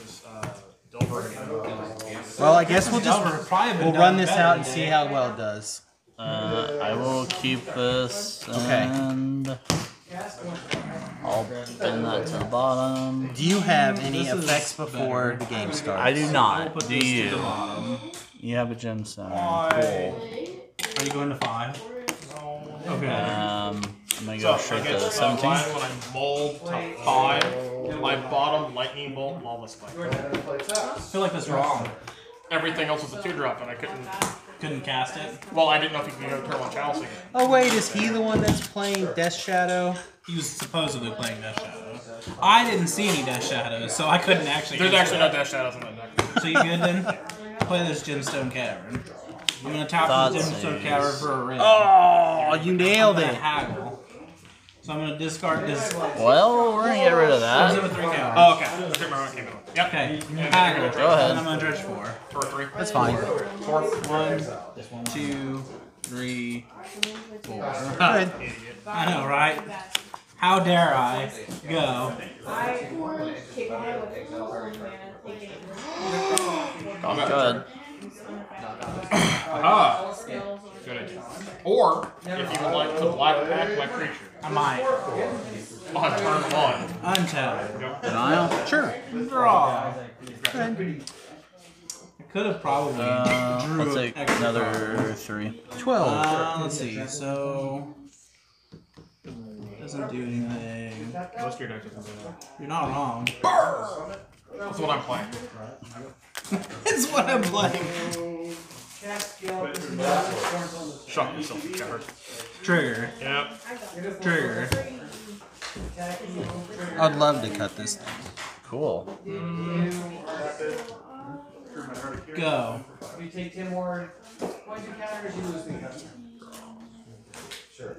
versus uh, Delver. Well, I guess we'll just we'll run this out and see how well it does. Uh, I will keep this Okay. and I'll pin that to the bottom. Do you have any This is effects before the game starts? I do We'll not. put Do this to you? You have a gemstone. Are you going to five? Okay. I'm gonna So go straight to against uh, 17. When I mold to five, my bottom lightning bolt, lava spike. I feel like that's wrong. Everything else was a two drop, and I couldn't. Couldn't cast it. Well, I didn't know if you could go turn on Chalice again. Oh wait, is he the one that's playing Death Shadow? He was supposedly playing Death Shadow. I didn't see any Death Shadows, so I couldn't actually. There's answer actually no Death Shadows in that deck. So you good then? Play this Gemstone Cavern. I'm gonna tap Thought the Gemstone. Cavern for a red. Oh, you nailed gonna it. Haggle. So I'm gonna discard this. Well, we're gonna get rid of Comes in that. with three counters. Oh, okay. I can't remember what came in. Yep. Okay, haggle. Go ahead. And I'm gonna dredge four. Two or three. That's fine. Four. One, two, three, four. Good. I know, right? How dare I go? Combat. Good. Ah. Good idea. Or, if you would like to black pack my creature I might. on turn one. Untap. Denial. Sure. Draw. Good. I could have probably Uh, drew I'll take extra another cards. three. Twelve. Uh, let's see. So doesn't do anything. Most of your decks doesn't do that. You're not wrong. That's what I'm playing. It's what I'm playing. Shock yourself, Shepard. Trigger. Yep. Trigger. I'd love to cut this thing. Cool. Go. You take 10 more points of counters, you lose the counter. Sure.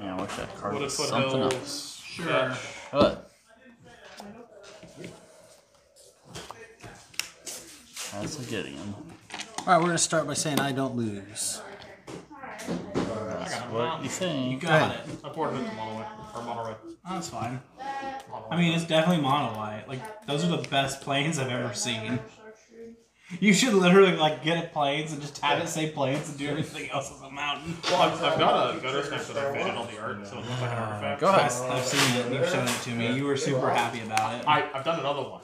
Yeah, I wish that card Would was something else. Sure. What? That's a Gideon. All right, we're gonna start by saying I don't lose. That's what you You think. got it. I poured it into mono red. Or mono oh, red. That's fine. Mono I mean, it's definitely mono white. Like those are the best planes I've ever seen. You should literally like get it planes and just have it say planes and do everything else as a mountain. Well, I've, I've got a gutter snipe that I faded on the art, so it looks like an artifact. Ah, go ahead. I've seen it. You've shown it to me. You were super happy about it. I, I've done another one.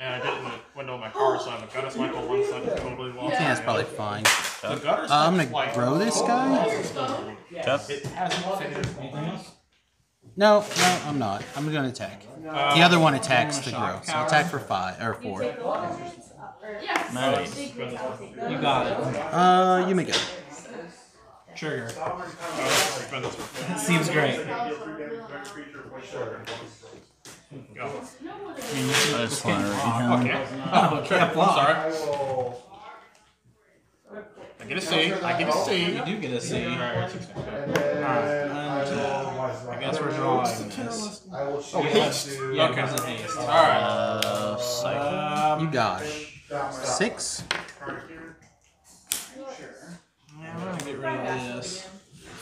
And I did it in the window of my car, so I have a gutter snipe on one side and totally lost. Yeah, that's probably fine. The gutter Uh, I'm gonna like- grow this guy. Jeff? It hasn't finished. Anything else? No, no, I'm not. I'm gonna attack. The other one attacks the grow, so attack for five or four. Nice. You got it. Uh, you may go. Trigger. Spend this one. It seems great. Go. I just want to read him. Okay. Oh, can't block. Sorry. I get a C. I get a C. You do get a C. Alright, six. Alright, untap. I guess we're drawing this. Oh, shoot haste. to Yeah, because of haste. Alright. Uh, psych. Um, You got it. Six. yeah, we're gonna get rid of this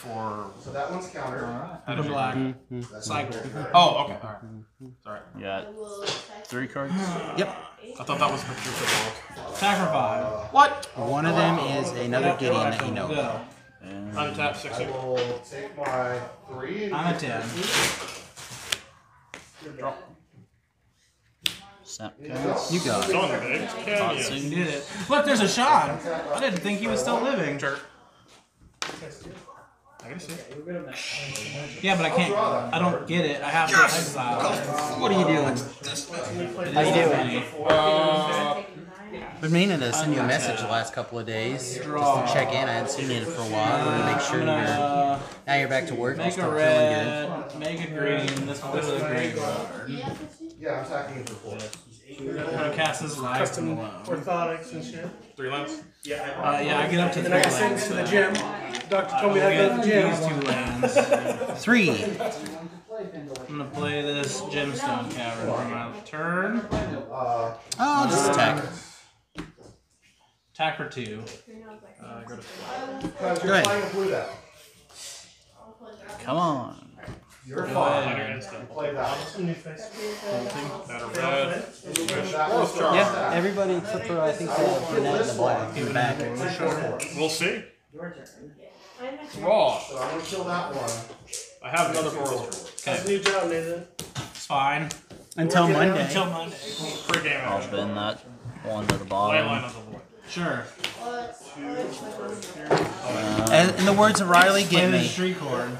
for So that one's counter. the black mm-hmm. cycle. Oh, okay. Alright. Sorry. You got three cards? Yep. I thought that was a picture of the Attack for. What? One of them is another Gideon that you know. Go. And Untap six. I will take my three and I'm a 10. Draw. snap cast. You got it. Son of a bitch. Can you? You did it. Look, there's a Sean. I didn't think he was still living. Trigger. I get a C. Yeah, but I can't. I don't get it. I have to exile. What are you doing? How you doing? Uh, Been meaning to send you a message the last couple of days just to check in. I hadn't seen you for a while. I want to make sure I'm you're now you're back to work. You're make a feeling good. red, make a green. This one is a graveyard. Yeah, I'm attacking you for four. I'm gonna cast this life Custom alone. orthotics and shit. three lines. Yeah. Uh, yeah, I get up to And three I can send lands. to the so gym. Doctor told me I'll I go to the get gym. these two lands. Three. I'm gonna play this gemstone cavern for my turn. Uh, Oh, just attack. Attack for two. Uh, go to because Go you're ahead. playing a blue deck. Come on. You're Go fine. ahead. instant. Play that. Some new face. That are red. Wish That was from Yeah, everybody except for I think uh, the brunette in the black in the back. We'll see. Raw. So I'm gonna kill that one. I have another Boros. How's the new job, Nathan? It's fine. Until Monday. Until Monday. Free game I'll action. bin that one to the Landline bottom. the void. Sure. As- In uh, the words of Riley, Play get the me. street chord.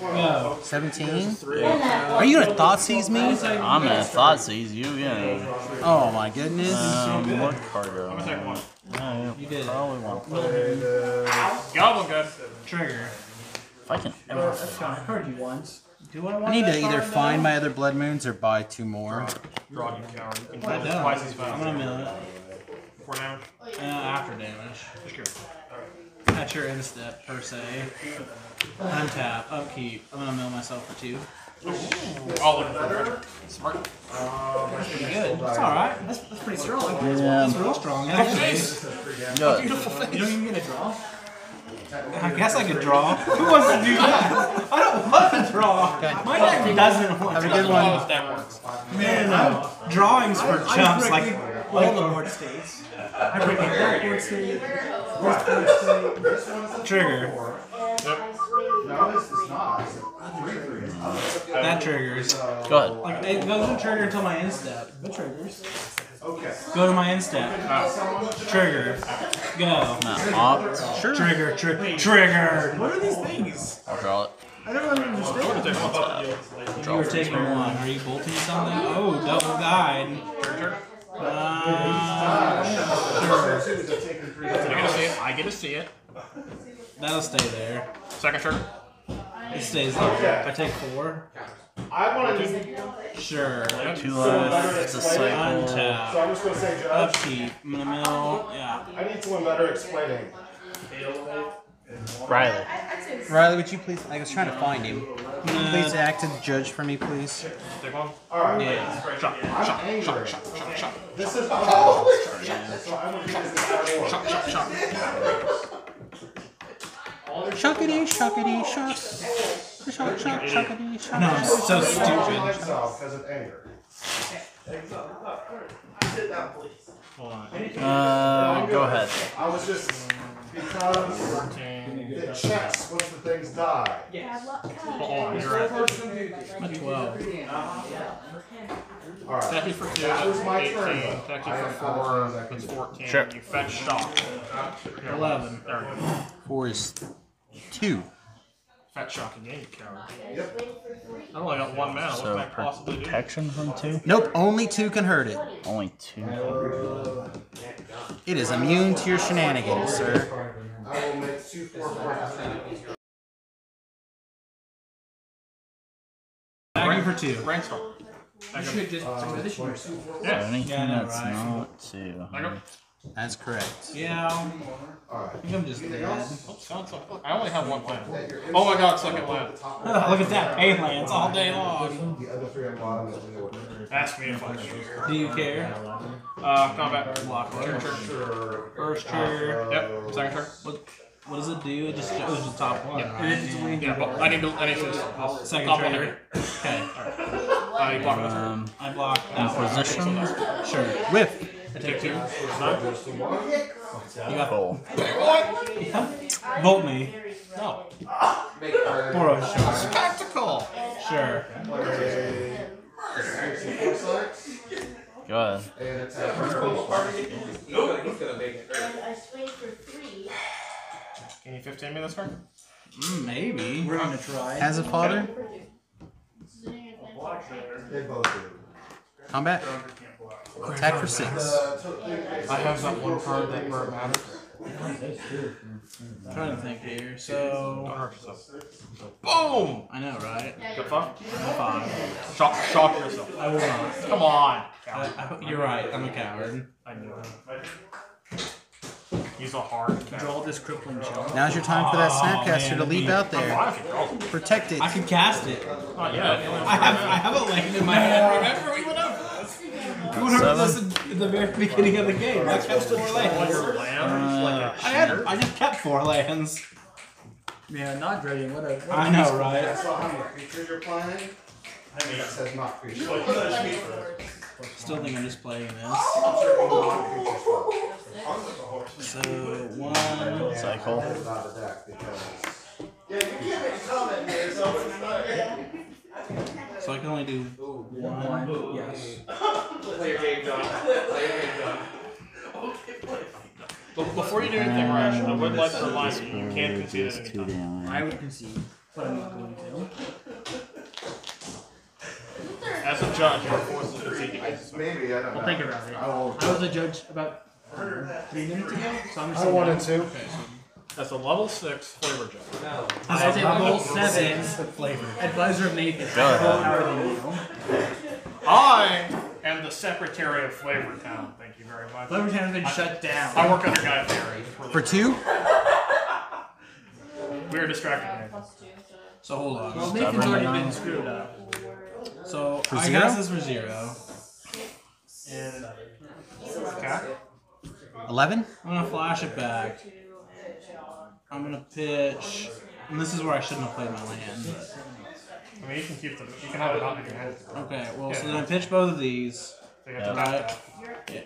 Go. 17? Are you gonna Thoughtseize me? I'm gonna Thoughtseize you, yeah. Oh my goodness. Um, what cargo? I'm gonna take one. Yeah, You did. Probably one. Goblin gun. Trigger. If I can ever I heard you once. Do I want I need to either card, find my other blood moons or buy two more. Draw you coward. You can I kill twice as I'm gonna mill it. Four damage. Uh, after damage. Just curious. At your instep, per se. Untap, upkeep. I'm gonna mill myself for two. All looking for treasure. Smart. Pretty good. That's alright. That's, that's pretty strong. Yeah. That's real strong, actually. Good. You don't even get a draw? I guess I could draw. Who wants to do that? I don't want to draw. My deck doesn't want Have a to good All one. this deck works. Man, no. Drawings for chumps like like the board states. Trigger. No, this is not. That triggers. Go ahead. Like it doesn't trigger until my instep. It triggers. Okay. Go to my instep. Trigger. Go. Now, opt. Sure. Trigger. Tri- trigger. What are these things? I'll draw it. I don't understand. I'm gonna one. You were taking one. Are you bolting something? Oh, double guide. Uh, sure. Two is taking three. I get to see it. I get to see it. That'll stay there. Second trigger. It stays there. I take four. I want to just. Sure. Two left. It's a cycle. Untap. So I'm just gonna say, Judge. Upkeep. I'm gonna mill. Yeah. I need someone better explaining. Riley. Riley, would you please? I was trying to find him. Please act as judge for me, please. Take one. All right. yeah. Shot. I'm Shot. Shot. Shot. Shot. Shot. This is. Oh, So I'm gonna use this card. Shot. Shot. Shot. Shuckity, shuckity, shuck. Shuck, shuck, shuckity, shuck. No, I'm so stupid. because of anger. Hold on. Uh, go ahead. I was just because it checks once the things die. Hold on. You're right. I'm at 12. All right. Tactic for two. That was my 18. turn, though. I Tactic have for four. things I can That's do. 14. Sure. You fetch shock. Here, 11. There we go. Four is two. Fetch shock again, you coward. Yep. I only got one mana. What So can I possibly do? protection from two. Nope, only two can hurt it. Only two. It is immune to your shenanigans, sir. I will make two four four three. Bag you for two. Brainstorm. I go. Yeah. Anything Yeah, I know, that's right? not two. I go. That's correct. Yeah, All I right. think I'm just dead. Oh, sounds like I only have one land. Oh my god, second land. Look at that, pay lands all day long. The other three on bottom is in order. Ask me if I should. Do you care? Uh, combat. Block Turn, turn. First trigger. Yep, second turn. What, what does it do? It just shows the top one. Yeah. right? Yeah, but I need to. I need to. Second top one trigger. Okay. Uh, you block this one. Um, I block that one. position. Sure. Whiff. I Take take two. two. You got Full. Volt me. No. Four of shots. Spectacle. Sure. Go ahead. And it's at Can you 15 me this turn? Mm, maybe. We're gonna try. As a father. They both do. Combat. Attack for six. I have that one card that where it matters. I'm trying to think here. So. Don't So hurt yourself. Boom! I know, right? Got five? Five. Shock, shock yourself. I will not. Come on. I, I, you're right. I'm a coward. I knew it. He's a hard Draw this Crippling Chill. Now's your time for that Oh, Snapcaster Mage. to leap out there. Oh, Protect it. I can cast it. Oh, not yet. I have I have a land in my hand. Remember we went over this. We went over this in, in the very beginning of the game. I kept four lands. Your land like uh, a I had I just kept four lands. Yeah, not dreading. What a. What I know, right? I saw how many creatures you're playing. It says not creatures. Still think I'm just playing this. So one. Cycle. So I can only do one. One. Yes. Play your game, John. Play your game, John. But before you do anything um, rash, I would like to remind you you can concede at any time. down. I would concede, but I'm not going to. As a judge, you are forced to concede Maybe, I don't know. I'll think about it. I won't. I was a judge about three minutes ago, so I'm I saying wanted that. to. That's a level six flavor judge. No. As a level seven flavor. advisor of Nathan, I have ahead. more power than you. I am the secretary of Flavor Town. Thank you very much. Flavor Town has been shut down. I work under Guy Fieri. For two? We are distracted. Nathan. So hold on. Well, Nathan's already been screwed up. So For I zero? guess this for zero. And okay. 11? I'm gonna flash it back. I'm gonna pitch. And this is where I shouldn't have played my land. But I mean, you can keep them. You can have it on in your hand. okay, well, so then I pitch both of these. So you have to Right. Yeah.